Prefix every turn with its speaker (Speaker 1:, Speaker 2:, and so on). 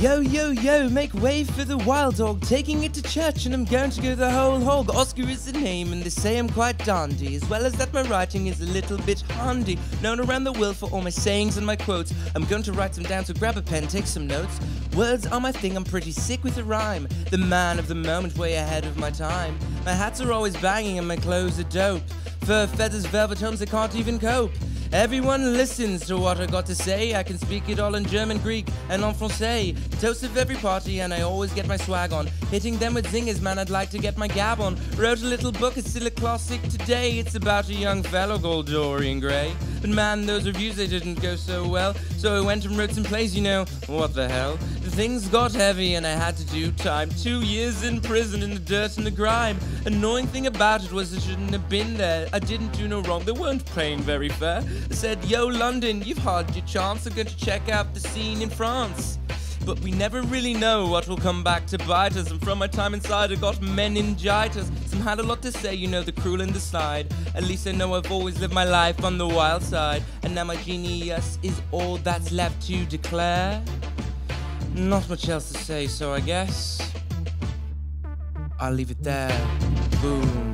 Speaker 1: Yo, yo, yo, make way for the wild dog, taking it to church, and I'm going to go the whole hog. Oscar is the name, and they say I'm quite dandy, as well as that my writing is a little bit handy. Known around the world for all my sayings and my quotes. I'm going to write them down, so grab a pen, take some notes. Words are my thing, I'm pretty sick with a rhyme. The man of the moment, way ahead of my time. My hats are always banging, and my clothes are dope. Fur, feathers, velvet tones, I can't even cope. Everyone listens to what I got to say. I can speak it all in German, Greek, and en français. Toast of every party, and I always get my swag on. Hitting them with zingers, man, I'd like to get my gab on. Wrote a little book, it's still a classic today. It's about a young fellow called Dorian Gray. But man, those reviews, they didn't go so well. So I went and wrote some plays, you know. What the hell? Things got heavy, and I had to do time. Two years in prison in the dirt and the grime. Annoying thing about it was I shouldn't have been there. I didn't do no wrong, they weren't playing very fair. I said, Yo, London, you've had your chance. I'm going to check out the scene in France. But we never really know what will come back to bite us. And from my time inside, I got meningitis. Some had a lot to say, you know, the cruel and the side. At least I know I've always lived my life on the wild side. And now my genius is all that's left to declare. Not much else to say, so I guess I'll leave it there. Boom.